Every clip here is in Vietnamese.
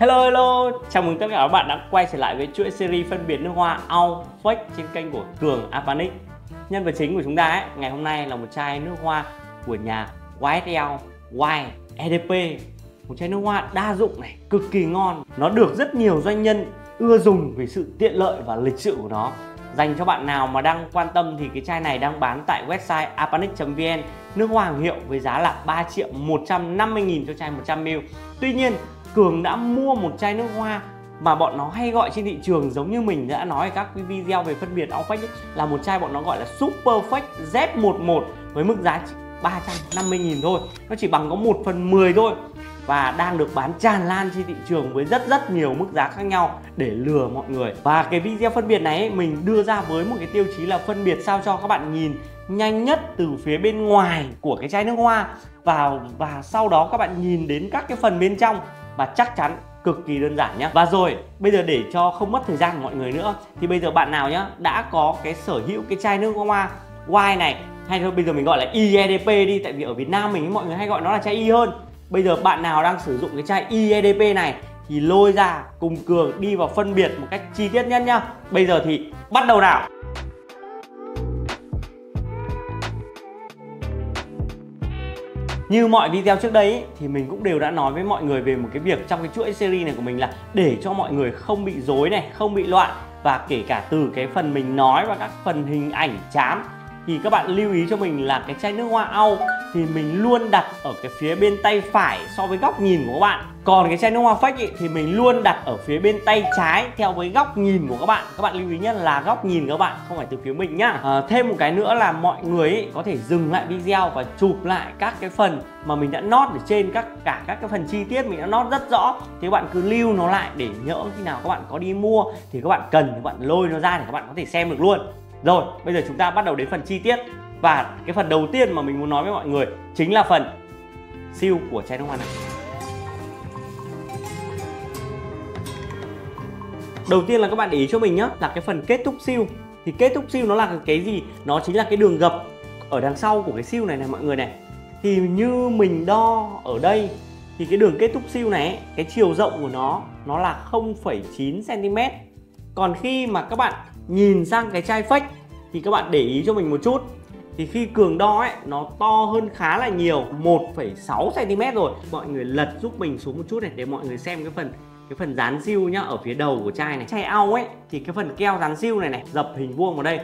Hello hello, chào mừng tất cả các bạn đã quay trở lại với chuỗi series phân biệt nước hoa Au Fake trên kênh của Cường Apanic. Nhân vật chính của chúng ta ấy, ngày hôm nay là một chai nước hoa của nhà YSL Y EDP. Một chai nước hoa đa dụng này, cực kỳ ngon. Nó được rất nhiều doanh nhân ưa dùng vì sự tiện lợi và lịch sự của nó. Dành cho bạn nào mà đang quan tâm thì cái chai này đang bán tại website apanic.vn Nước hoa hàng hiệu với giá là 3 triệu 150 nghìn cho chai 100ml Tuy nhiên Cường đã mua một chai nước hoa mà bọn nó hay gọi trên thị trường giống như mình đã nói ở các video về phân biệt áo phách là một chai bọn nó gọi là Super Fake Z11 với mức giá chỉ 350 nghìn thôi. Nó chỉ bằng có 1 phần 10 thôi và đang được bán tràn lan trên thị trường với rất rất nhiều mức giá khác nhau để lừa mọi người. Và cái video phân biệt này mình đưa ra với một cái tiêu chí là phân biệt sao cho các bạn nhìn nhanh nhất từ phía bên ngoài của cái chai nước hoa và và sau đó các bạn nhìn đến các cái phần bên trong và chắc chắn cực kỳ đơn giản nhé Và rồi, bây giờ để cho không mất thời gian của mọi người nữa, thì bây giờ bạn nào nhá, đã có cái sở hữu cái chai nước hoa Y này, hay thôi, bây giờ mình gọi là IEDP đi, tại vì ở Việt Nam mình mọi người hay gọi nó là chai Y hơn. Bây giờ bạn nào đang sử dụng cái chai IEDP này, thì lôi ra cùng Cường đi vào phân biệt một cách chi tiết nhất nhá. Bây giờ thì bắt đầu nào? Như mọi video trước đây ý, thì mình cũng đều đã nói với mọi người về một cái việc trong cái chuỗi series này của mình là để cho mọi người không bị dối này, không bị loạn và kể cả từ cái phần mình nói và các phần hình ảnh chám. Thì các bạn lưu ý cho mình là cái chai nước hoa au thì mình luôn đặt ở cái phía bên tay phải so với góc nhìn của các bạn. Còn cái chai nước hoa fake ý, thì mình luôn đặt ở phía bên tay trái theo với góc nhìn của các bạn. Các bạn lưu ý nhất là góc nhìn các bạn không phải từ phía mình nhá. À, thêm một cái nữa là mọi người ý, có thể dừng lại video và chụp lại các cái phần mà mình đã nốt ở trên các cả các cái phần chi tiết mình đã nốt rất rõ. Thì các bạn cứ lưu nó lại để nhỡ khi nào các bạn có đi mua thì các bạn cần thì các bạn lôi nó ra để các bạn có thể xem được luôn. Rồi, bây giờ chúng ta bắt đầu đến phần chi tiết. Và cái phần đầu tiên mà mình muốn nói với mọi người Chính là phần siêu của chai nước hoa này. Đầu tiên là các bạn để ý cho mình nhé Là cái phần kết thúc siêu. Thì kết thúc siêu nó là cái gì? Nó chính là cái đường gập Ở đằng sau của cái siêu này này mọi người này. Thì như mình đo ở đây Thì cái đường kết thúc siêu này Cái chiều rộng của nó Nó là 0,9cm Còn khi mà các bạn nhìn sang cái chai fake thì các bạn để ý cho mình một chút thì khi cường đo ấy nó to hơn khá là nhiều 1,6 cm rồi. Mọi người lật giúp mình xuống một chút này để mọi người xem cái phần cái phần dán siêu nhá ở phía đầu của chai này. Chai ao ấy thì cái phần keo dán siêu này này dập hình vuông vào đây.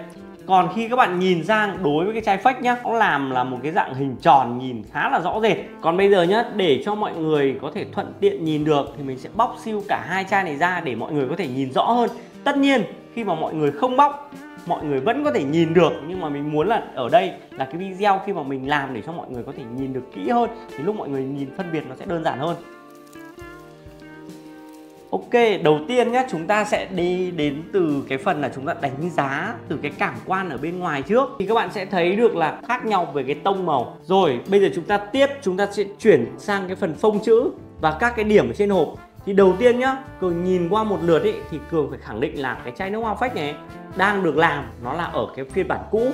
Còn khi các bạn nhìn sang đối với cái chai fake nhá nó làm là một cái dạng hình tròn nhìn khá là rõ rệt. Còn bây giờ nhá để cho mọi người có thể thuận tiện nhìn được thì mình sẽ bóc siêu cả hai chai này ra để mọi người có thể nhìn rõ hơn. Tất nhiên khi mà mọi người không bóc mọi người vẫn có thể nhìn được nhưng mà mình muốn là ở đây là cái video khi mà mình làm để cho mọi người có thể nhìn được kỹ hơn thì lúc mọi người nhìn phân biệt nó sẽ đơn giản hơn. Ok, đầu tiên nhé, chúng ta sẽ đi đến từ cái phần là chúng ta đánh giá từ cái cảm quan ở bên ngoài trước. Thì các bạn sẽ thấy được là khác nhau về cái tông màu. Rồi, bây giờ chúng ta tiếp, chúng ta sẽ chuyển sang cái phần phông chữ và các cái điểm ở trên hộp thì đầu tiên nhá cường nhìn qua một lượt ý, thì cường phải khẳng định là cái chai nước hoa phách này đang được làm nó là ở cái phiên bản cũ.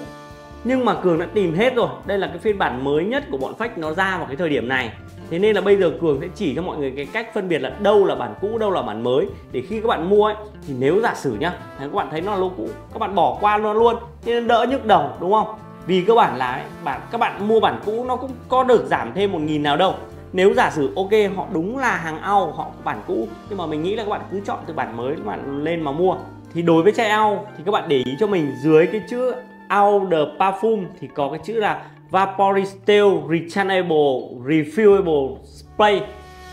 Nhưng mà cường đã tìm hết rồi đây là cái phiên bản mới nhất của bọn phách nó ra vào cái thời điểm này. Thế nên là bây giờ cường sẽ chỉ cho mọi người cái cách phân biệt là đâu là bản cũ đâu là bản mới. Để khi các bạn mua ấy thì nếu giả sử nhá các bạn thấy nó là lô cũ các bạn bỏ qua nó luôn nên đỡ nhức đầu đúng không? Vì cơ bản là ấy, bạn các bạn mua bản cũ nó cũng có được giảm thêm một nghìn nào đâu nếu giả sử ok, họ đúng là hàng ao, họ bản cũ, nhưng mà mình nghĩ là các bạn cứ chọn từ bản mới, các bạn lên mà mua. Thì đối với chai ao, thì các bạn để ý cho mình, dưới cái chữ ao the perfume thì có cái chữ là Vaporistel Rechargeable Refillable Spray.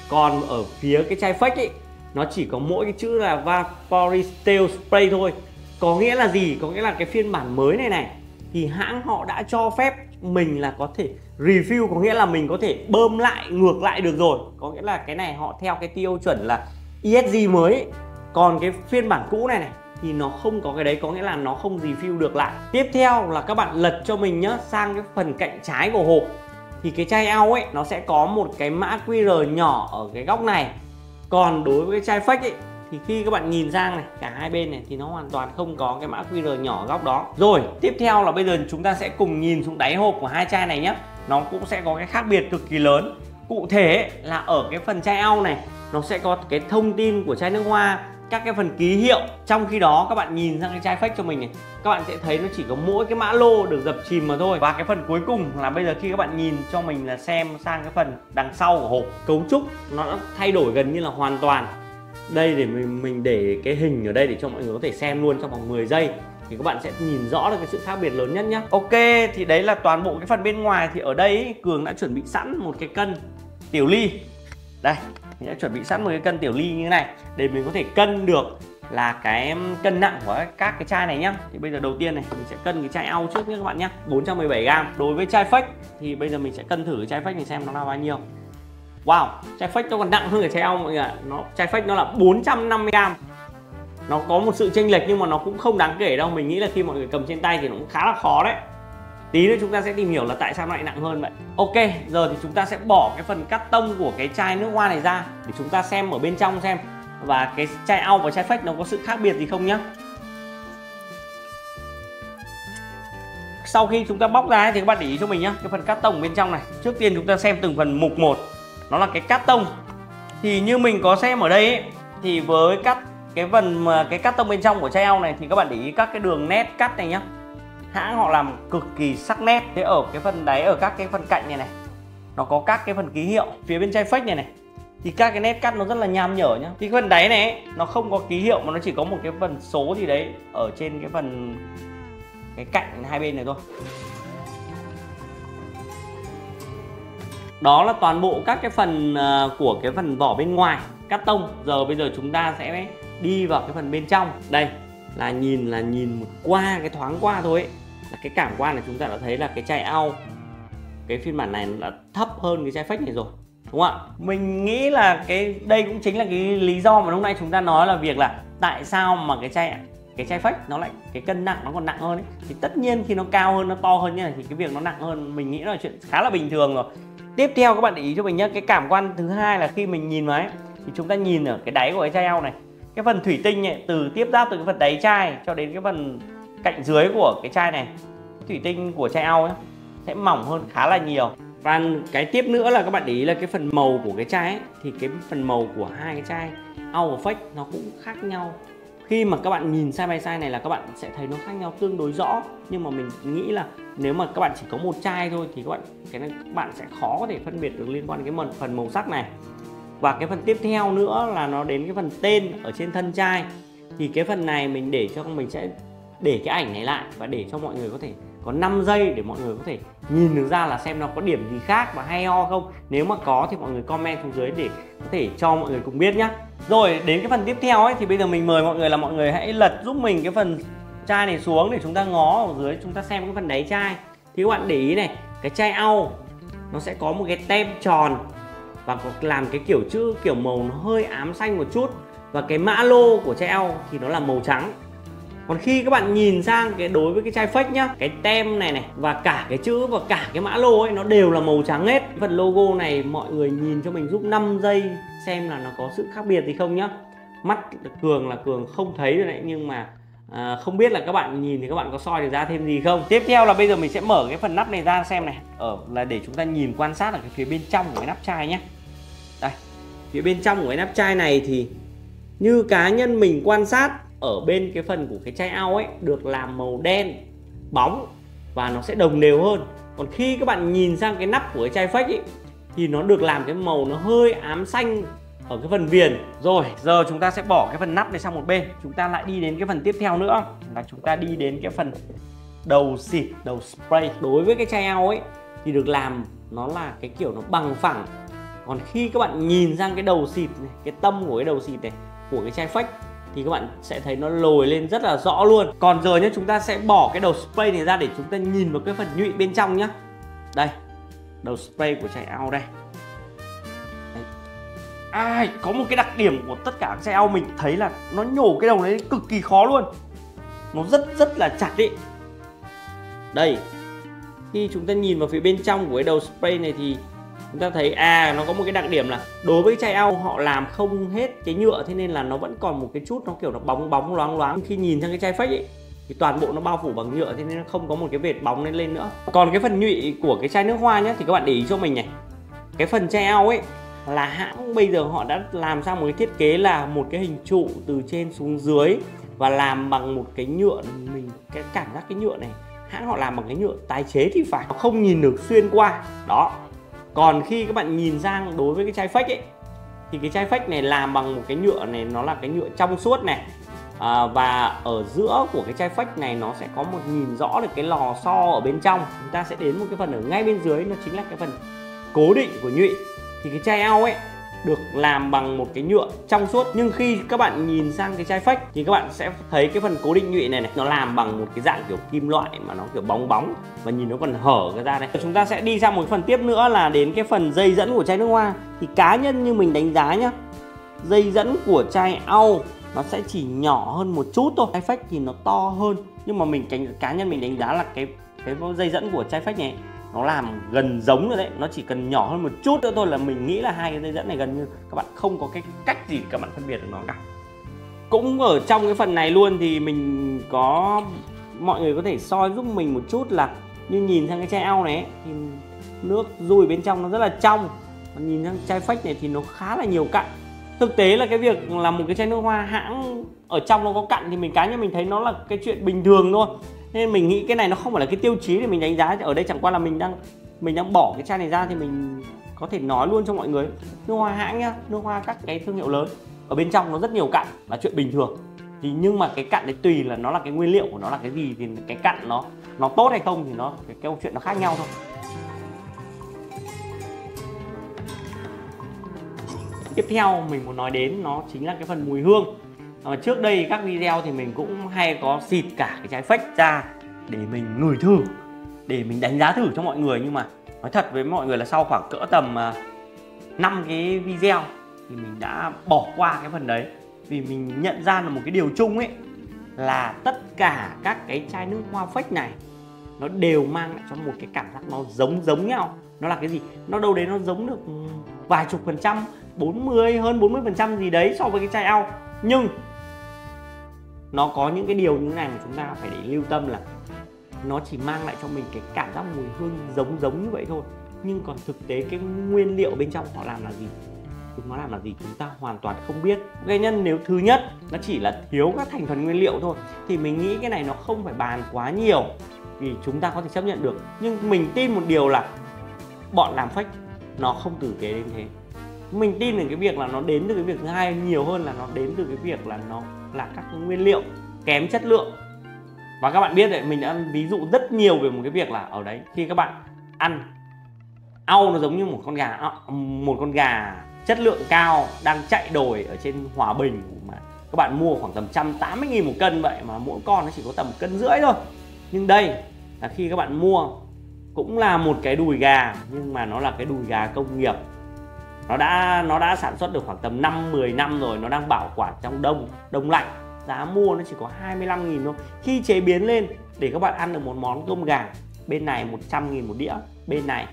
Còn ở phía cái chai fake ấy nó chỉ có mỗi cái chữ là Vaporistel Spray thôi. Có nghĩa là gì? Có nghĩa là cái phiên bản mới này này thì hãng họ đã cho phép mình là có thể refill có nghĩa là mình có thể bơm lại, ngược lại được rồi. Có nghĩa là cái này họ theo cái tiêu chuẩn là ESG mới. Còn cái phiên bản cũ này này, thì nó không có cái đấy, có nghĩa là nó không refill được lại. Tiếp theo là các bạn lật cho mình nhá, sang cái phần cạnh trái của hộp. Thì cái chai ao ấy, nó sẽ có một cái mã QR nhỏ ở cái góc này. Còn đối với cái chai fake ấy thì khi các bạn nhìn sang này, cả hai bên này thì nó hoàn toàn không có cái mã QR nhỏ góc đó. Rồi, tiếp theo là bây giờ chúng ta sẽ cùng nhìn xuống đáy hộp của hai chai này nhé. Nó cũng sẽ có cái khác biệt cực kỳ lớn. Cụ thể là ở cái phần chai ao này, nó sẽ có cái thông tin của chai nước hoa, các cái phần ký hiệu. Trong khi đó, các bạn nhìn sang cái chai fake cho mình này, các bạn sẽ thấy nó chỉ có mỗi cái mã lô được dập chìm mà thôi. Và cái phần cuối cùng là bây giờ khi các bạn nhìn cho mình là xem sang cái phần đằng sau của hộp cấu trúc, nó đã thay đổi gần như là hoàn toàn đây để mình mình để cái hình ở đây để cho mọi người có thể xem luôn trong vòng 10 giây. Thì các bạn sẽ nhìn rõ được cái sự khác biệt lớn nhất nhé Ok, thì đấy là toàn bộ cái phần bên ngoài. Thì ở đây, Cường đã chuẩn bị sẵn một cái cân tiểu ly. Đây, mình đã chuẩn bị sẵn một cái cân tiểu ly như thế này. Để mình có thể cân được là cái cân nặng của các cái chai này nhá. Thì bây giờ đầu tiên này, mình sẽ cân cái chai ao trước nhé các bạn nhé 417 gram đối với chai fake, thì bây giờ mình sẽ cân thử cái chai fake mình xem nó là bao nhiêu wow, chai fake nó còn nặng hơn cái chai ao mọi người ạ. Nó, chai fake nó là 450 g. nó có một sự chênh lệch nhưng mà nó cũng không đáng kể đâu. Mình nghĩ là khi mọi người cầm trên tay thì nó cũng khá là khó đấy. Tí nữa chúng ta sẽ tìm hiểu là tại sao nó lại nặng hơn vậy. Ok, giờ thì chúng ta sẽ bỏ cái phần cắt tông của cái chai nước hoa này ra để chúng ta xem ở bên trong xem. Và cái chai ao và chai fake nó có sự khác biệt gì không nhá. Sau khi chúng ta bóc ra thì các bạn để ý cho mình nhá, cái phần cắt tông bên trong này. Trước tiên chúng ta xem từng phần mục một nó là cái cắt tông. Thì như mình có xem ở đây ấy, thì với cắt cái phần cái cắt tông bên trong của treo ao này thì các bạn để ý các cái đường nét cắt này nhá. Hãng họ làm cực kỳ sắc nét. Thế ở cái phần đáy ở các cái phần cạnh này này nó có các cái phần ký hiệu phía bên chai fake này này. Thì các cái nét cắt nó rất là nham nhở nhá. Thì phần đáy này nó không có ký hiệu mà nó chỉ có một cái phần số gì đấy ở trên cái phần cái cạnh hai bên này thôi. Đó là toàn bộ các cái phần ờ, của cái phần vỏ bên ngoài, cắt tông. Giờ bây giờ chúng ta sẽ đi vào cái phần bên trong. Đây, là nhìn là nhìn một qua, cái thoáng qua thôi ấy. là cái cảm quan là chúng ta đã thấy là cái chai ao, cái phiên bản này là thấp hơn cái chai fake này rồi, đúng không ạ? Mình nghĩ là cái, đây cũng chính là cái lý do mà lúc nay chúng ta nói là việc là tại sao mà cái chai cái chai fake nó lại, cái cân nặng nó còn nặng hơn ấy. Thì tất nhiên khi nó cao hơn, nó to hơn như này thì cái việc nó nặng hơn, mình nghĩ là chuyện khá là bình thường rồi tiếp theo các bạn để ý cho mình nhé cái cảm quan thứ hai là khi mình nhìn vào ấy thì chúng ta nhìn ở cái đáy của cái chai eo này. Cái phần thủy tinh ấy, từ tiếp giáp từ cái phần đáy chai cho đến cái phần cạnh dưới của cái chai này thủy tinh của chai eo ấy sẽ mỏng hơn khá là nhiều. Và cái tiếp nữa là các bạn để ý là cái phần màu của cái chai ấy, thì cái phần màu của hai cái chai ao và fake nó cũng khác nhau khi mà các bạn nhìn side by side này là các bạn sẽ thấy nó khác nhau tương đối rõ. Nhưng mà mình nghĩ là nếu mà các bạn chỉ có một chai thôi thì các bạn, cái này các bạn sẽ khó có thể phân biệt được liên quan đến cái phần màu sắc này. Và cái phần tiếp theo nữa là nó đến cái phần tên ở trên thân chai. Thì cái phần này mình để cho, mình sẽ để cái ảnh này lại và để cho mọi người có thể có 5 giây để mọi người có thể nhìn được ra là xem nó có điểm gì khác và hay ho không. Nếu mà có thì mọi người comment xuống dưới để có thể cho mọi người cùng biết nhé rồi, đến cái phần tiếp theo ấy, thì bây giờ mình mời mọi người là mọi người hãy lật giúp mình cái phần chai này xuống để chúng ta ngó ở dưới, chúng ta xem cái phần đáy chai. Thì các bạn để ý này, cái chai au, nó sẽ có một cái tem tròn và có làm cái kiểu chữ kiểu màu nó hơi ám xanh một chút. Và cái mã lô của chai ao thì nó là màu trắng còn khi các bạn nhìn sang cái đối với cái chai fake nhá cái tem này này và cả cái chữ và cả cái mã lô ấy nó đều là màu trắng hết. Phần logo này mọi người nhìn cho mình giúp 5 giây xem là nó có sự khác biệt gì không nhá. Mắt cường là cường không thấy rồi đấy nhưng mà à, không biết là các bạn nhìn thì các bạn có soi được ra thêm gì không. Tiếp theo là bây giờ mình sẽ mở cái phần nắp này ra xem này. Ở là để chúng ta nhìn quan sát ở cái phía bên trong của cái nắp chai nhé đây phía bên trong của cái nắp chai này thì như cá nhân mình quan sát ở bên cái phần của cái chai ao ấy được làm màu đen bóng và nó sẽ đồng đều hơn. Còn khi các bạn nhìn sang cái nắp của cái chai fake ấy thì nó được làm cái màu nó hơi ám xanh ở cái phần viền. Rồi giờ chúng ta sẽ bỏ cái phần nắp này sang một bên. Chúng ta lại đi đến cái phần tiếp theo nữa. Là chúng ta đi đến cái phần đầu xịt đầu spray. Đối với cái chai ao ấy thì được làm nó là cái kiểu nó bằng phẳng. Còn khi các bạn nhìn sang cái đầu xịt này cái tâm của cái đầu xịt này của cái chai fake thì các bạn sẽ thấy nó lồi lên rất là rõ luôn. Còn giờ nhé chúng ta sẽ bỏ cái đầu spray này ra để chúng ta nhìn vào cái phần nhụy bên trong nhé đây đầu spray của chai ao đây. Ai à, có một cái đặc điểm của tất cả các xe ao mình thấy là nó nhổ cái đầu đấy cực kỳ khó luôn. Nó rất rất là chặt ý. Đây khi chúng ta nhìn vào phía bên trong của cái đầu spray này thì chúng ta thấy à nó có một cái đặc điểm là đối với chai ao, họ làm không hết cái nhựa, thế nên là nó vẫn còn một cái chút nó, kiểu, nó bóng bóng, loáng loáng. Khi nhìn sang cái chai fake ấy, thì toàn bộ nó bao phủ bằng nhựa, thế nên nó không có một cái vệt bóng lên lên nữa. Còn cái phần nhụy của cái chai nước hoa nhé thì các bạn để ý cho mình này. Cái phần chai ao ấy, là hãng bây giờ họ đã làm sang một cái thiết kế là một cái hình trụ từ trên xuống dưới và làm bằng một cái nhựa. Mình cái cảm giác cái nhựa này, hãng họ làm bằng cái nhựa tái chế thì phải, không nhìn được xuyên qua. Đó còn khi các bạn nhìn sang đối với cái chai phách ấy thì cái chai phách này làm bằng một cái nhựa này nó là cái nhựa trong suốt này. À, và ở giữa của cái chai phách này nó sẽ có một nhìn rõ được cái lò xo ở bên trong. Chúng ta sẽ đến một cái phần ở ngay bên dưới nó chính là cái phần cố định của nhụy. Thì cái chai ao ấy được làm bằng một cái nhựa trong suốt. Nhưng khi các bạn nhìn sang cái chai phách thì các bạn sẽ thấy cái phần cố định nhụy này này, nó làm bằng một cái dạng kiểu kim loại mà nó kiểu bóng bóng và nhìn nó còn hở cái ra đây. Chúng ta sẽ đi sang một phần tiếp nữa là đến cái phần dây dẫn của chai nước hoa. Thì cá nhân như mình đánh giá nhá, dây dẫn của chai au nó sẽ chỉ nhỏ hơn một chút thôi. Chai phách thì nó to hơn, nhưng mà mình cá nhân mình đánh giá là cái cái dây dẫn của chai phách này nó làm gần giống rồi đấy, nó chỉ cần nhỏ hơn một chút nữa thôi là mình nghĩ là hai cái dây dẫn này gần như các bạn không có cái cách gì các bạn phân biệt được nó cả. Cũng ở trong cái phần này luôn thì mình có, mọi người có thể soi giúp mình một chút là như nhìn sang cái chai ao này thì nước dùi bên trong nó rất là trong. Còn nhìn sang chai phách này thì nó khá là nhiều cặn. Thực tế là cái việc là một cái chai nước hoa hãng ở trong nó có cặn thì mình, cá nhân mình thấy nó là cái chuyện bình thường thôi nên mình nghĩ cái này nó không phải là cái tiêu chí để mình đánh giá. Ở đây chẳng qua là mình đang mình đang bỏ cái chai này ra thì mình có thể nói luôn cho mọi người. Nước hoa hãng nhá, nước hoa các cái thương hiệu lớn, ở bên trong nó rất nhiều cặn là chuyện bình thường. Thì nhưng mà cái cặn đấy tùy là nó là cái nguyên liệu của nó là cái gì, thì cái cặn nó nó tốt hay không thì nó, cái câu chuyện nó khác nhau thôi. Tiếp theo mình muốn nói đến nó chính là cái phần mùi hương mà trước đây các video thì mình cũng hay có xịt cả cái trái phách ra để mình ngửi thử, để mình đánh giá thử cho mọi người. Nhưng mà nói thật với mọi người là sau khoảng cỡ tầm à, 5 cái video thì mình đã bỏ qua cái phần đấy. Vì mình nhận ra là một cái điều chung ấy, là tất cả các cái chai nước hoa phách này, nó đều mang lại cho một cái cảm giác nó giống giống nhau. Nó là cái gì? Nó đâu đấy nó giống được vài chục phần trăm 40 hơn 40 phần trăm gì đấy so với cái chai ao. Nhưng nó có những cái điều như thế này mà chúng ta phải để lưu tâm là nó chỉ mang lại cho mình cái cảm giác mùi hương giống giống như vậy thôi. Nhưng còn thực tế cái nguyên liệu bên trong họ làm là gì? Chúng nó làm là gì chúng ta hoàn toàn không biết. Nguyên nhân nếu thứ nhất, nó chỉ là thiếu các thành phần nguyên liệu thôi, thì mình nghĩ cái này nó không phải bàn quá nhiều vì chúng ta có thể chấp nhận được. Nhưng mình tin một điều là bọn làm fake, nó không tử tế đến thế. Mình tin được cái việc là nó đến từ cái việc thứ hai nhiều hơn là nó đến từ cái việc là nó là các nguyên liệu kém chất lượng. Và các bạn biết đấy, mình đã ví dụ rất nhiều về một cái việc là ở đấy, khi các bạn ăn au nó giống như một con gà một con gà chất lượng cao đang chạy đồi ở trên hòa bình mà các bạn mua khoảng tầm 180 nghìn một cân vậy mà mỗi con nó chỉ có tầm cân rưỡi thôi. Nhưng đây là khi các bạn mua cũng là một cái đùi gà, nhưng mà nó là cái đùi gà công nghiệp nó đã nó đã sản xuất được khoảng tầm 5 10 năm rồi, nó đang bảo quản trong đông đông lạnh. Giá mua nó chỉ có 25 000 thôi. Khi chế biến lên, để các bạn ăn được một món cơm gà, bên này 100 000 một đĩa, bên này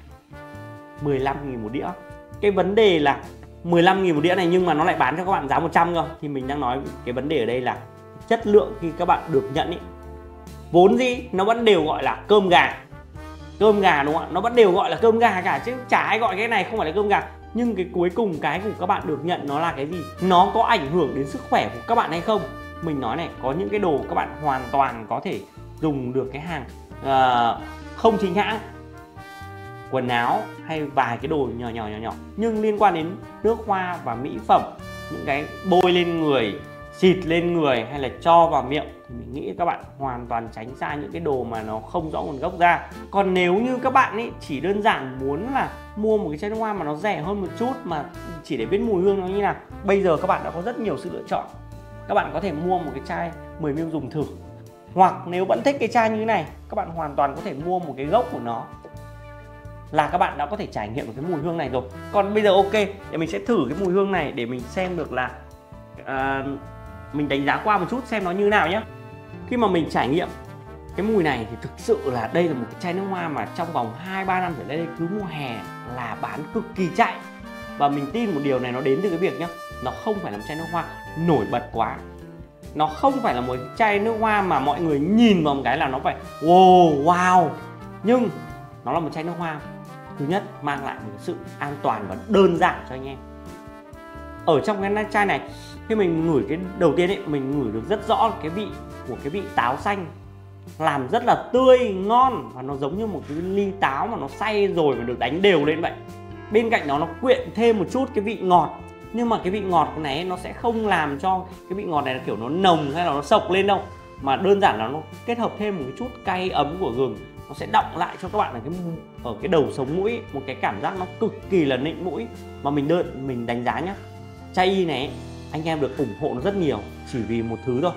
15 000 một đĩa. Cái vấn đề là 15 000 một đĩa này nhưng mà nó lại bán cho các bạn giá 100 cơ. Thì mình đang nói cái vấn đề ở đây là chất lượng khi các bạn được nhận ý. Vốn gì nó vẫn đều gọi là cơm gà. Cơm gà đúng không ạ? Nó vẫn đều gọi là cơm gà cả chứ chả ai gọi cái này không phải là cơm gà nhưng cái cuối cùng cái của các bạn được nhận nó là cái gì? Nó có ảnh hưởng đến sức khỏe của các bạn hay không? Mình nói này có những cái đồ các bạn hoàn toàn có thể dùng được cái hàng uh, không chính hãng. Quần áo hay vài cái đồ nhỏ nhỏ nhỏ nhỏ. Nhưng liên quan đến nước hoa và mỹ phẩm những cái bôi lên người xịt lên người hay là cho vào miệng thì mình nghĩ các bạn hoàn toàn tránh xa những cái đồ mà nó không rõ nguồn gốc ra. Còn nếu như các bạn ấy chỉ đơn giản muốn là mua một cái chai nước hoa mà nó rẻ hơn một chút mà chỉ để biết mùi hương nó như nào. Bây giờ các bạn đã có rất nhiều sự lựa chọn. Các bạn có thể mua một cái chai 10 ml dùng thử. Hoặc nếu vẫn thích cái chai như thế này các bạn hoàn toàn có thể mua một cái gốc của nó. Là các bạn đã có thể trải nghiệm được cái mùi hương này rồi. Còn bây giờ ok để mình sẽ thử cái mùi hương này để mình xem được là uh, mình đánh giá qua một chút xem nó như nào nhé khi mà mình trải nghiệm cái mùi này thì thực sự là đây là một cái chai nước hoa mà trong vòng 2 3 năm trở đây cứ mùa hè là bán cực kỳ chạy. Và mình tin một điều này nó đến từ cái việc nhá, nó không phải là một chai nước hoa nổi bật quá. Nó không phải là một chai nước hoa mà mọi người nhìn vào một cái là nó phải, wow wow. Nhưng nó là một chai nước hoa thứ nhất mang lại một sự an toàn và đơn giản cho anh em. Ở trong cái chai này, khi mình ngửi cái, đầu tiên ấy, mình ngửi được rất rõ cái vị của cái vị táo xanh làm rất là tươi, ngon và nó giống như một cái ly táo mà nó xay rồi mà được đánh đều lên vậy. Bên cạnh đó nó quyện thêm một chút cái vị ngọt. Nhưng mà cái vị ngọt này nó sẽ không làm cho cái vị ngọt này là kiểu nó nồng hay là nó sộc lên đâu. Mà đơn giản là nó kết hợp thêm một chút cay ấm của gừng. Nó sẽ động lại cho các bạn ở cái ở cái đầu sống mũi một cái cảm giác nó cực kỳ là nịnh mũi. Mà mình đơn mình đánh giá nhá. Chai y này anh em được ủng hộ nó rất nhiều, chỉ vì một thứ thôi.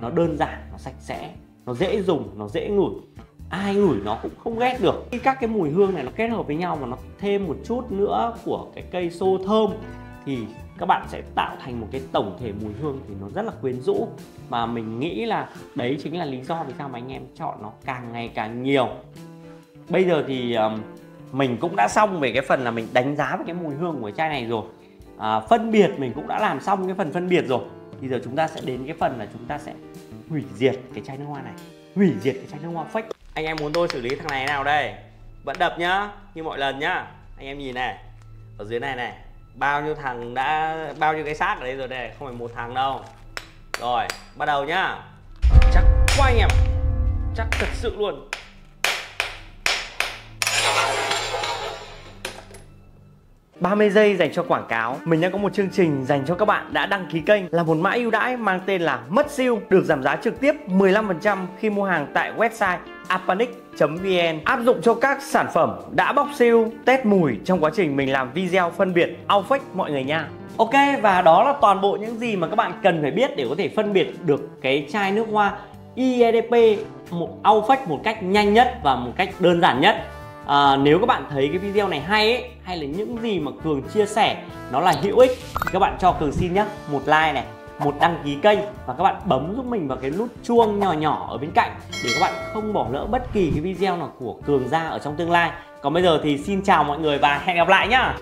Nó đơn giản, nó sạch sẽ nó dễ dùng nó dễ ngửi. Ai ngửi nó cũng không ghét được. Khi các cái mùi hương này nó kết hợp với nhau mà nó thêm một chút nữa của cái cây xô thơm thì các bạn sẽ tạo thành một cái tổng thể mùi hương thì nó rất là quyến rũ. Mà mình nghĩ là đấy chính là lý do vì sao mà anh em chọn nó càng ngày càng nhiều. Bây giờ thì um, mình cũng đã xong về cái phần là mình đánh giá về cái mùi hương của chai này rồi. À, phân biệt mình cũng đã làm xong cái phần phân biệt rồi. Thì giờ chúng ta sẽ đến cái phần là chúng ta sẽ hủy diệt cái chai nước hoa này. Hủy diệt cái chai nước hoa fake. Anh em muốn tôi xử lý thằng này nào đây? Vẫn đập nhá, như mọi lần nhá. Anh em nhìn này, ở dưới này này, bao nhiêu thằng đã, bao nhiêu cái xác ở đây rồi đây, không phải một thằng đâu. Rồi, bắt đầu nhá. Chắc quá anh em, chắc thật sự luôn. 30 giây dành cho quảng cáo. Mình đang có một chương trình dành cho các bạn đã đăng ký kênh Là một mã ưu đãi mang tên là Mất siêu Được giảm giá trực tiếp 15% khi mua hàng tại website apanic.vn Áp dụng cho các sản phẩm đã bóc siêu, test mùi trong quá trình mình làm video phân biệt Outfake mọi người nha. Ok và đó là toàn bộ những gì mà các bạn cần phải biết để có thể phân biệt được cái chai nước hoa IEDP một Outfake một cách nhanh nhất và một cách đơn giản nhất à, nếu các bạn thấy cái video này hay ấy, hay là những gì mà cường chia sẻ nó là hữu ích thì các bạn cho cường xin nhé một like này một đăng ký kênh và các bạn bấm giúp mình vào cái nút chuông nhỏ nhỏ ở bên cạnh để các bạn không bỏ lỡ bất kỳ cái video nào của cường ra ở trong tương lai. Còn bây giờ thì xin chào mọi người và hẹn gặp lại nhá!